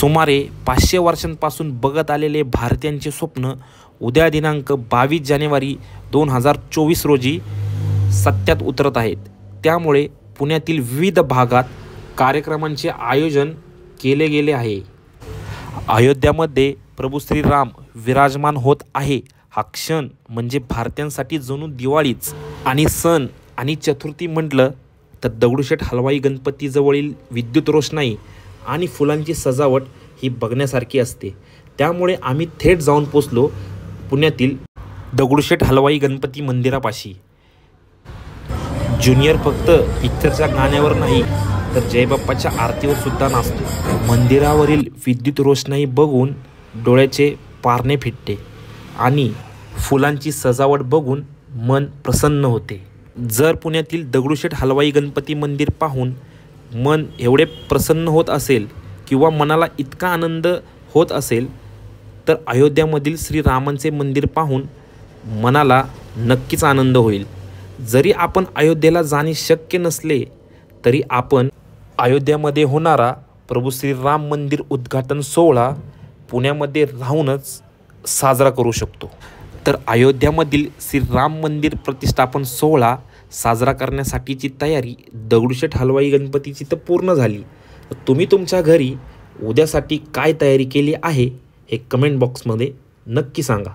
सुमारे पाचशे वर्षांपासून बघत आलेले भारतीयांचे स्वप्न उद्या दिनांक बावीस जानेवारी दोन हजार चोवीस रोजी सत्यात उतरत आहेत. त्यामुळे पुण्यातील विविध भागात कार्यक्रमांचे आयोजन केले गेले आहे. अयोध्यामध्ये प्रभू श्रीराम विराजमान होत आहे. हा क्षण म्हणजे भारतीयांसाठी जणू दिवाळीच. आणि सण आणि चतुर्थी म्हटलं तर दगडूशेठ हलवाई गणपतीजवळील विद्युत रोषणाई आणि फुलांची सजावट ही बघण्यासारखी असते. त्यामुळे आम्ही थेट जाऊन पोचलो पुण्यातील दगडूशेठ हलवाई गणपती मंदिरापाशी. ज्युनियर फक्त पिक्चरच्या गाण्यावर नाही तर जयबाप्पाच्या आरतीवर सुद्धा नाचतो. मंदिरावरील विद्युत रोषणाई बघून डोळ्याचे पारणे फिटते आणि फुलांची सजावट बघून मन प्रसन्न होते. जर पुण्यातील दगडूशेठ हलवाई गणपती मंदिर पाहून मन एवढे प्रसन्न होत असेल किंवा मनाला इतका आनंद होत असेल तर अयोध्यामधील श्रीरामांचे मंदिर पाहून मनाला नक्कीच आनंद होईल. जरी आपण अयोध्येला जाणे शक्य नसले तरी आपण अयोध्यामध्ये होणारा प्रभू श्रीराम मंदिर उद्घाटन सोहळा पुण्यामध्ये राहूनच साजरा करू शकतो. तर अयोध्यामधील श्रीराम मंदिर प्रतिष्ठापन सोहळा साजरा करण्यासाठीची तयारी दगडूशेठ हलवाई गणपतीची तर पूर्ण झाली. तुम्ही तुमच्या घरी उद्यासाठी काय तयारी केली आहे हे कमेंट बॉक्समध्ये नक्की सांगा.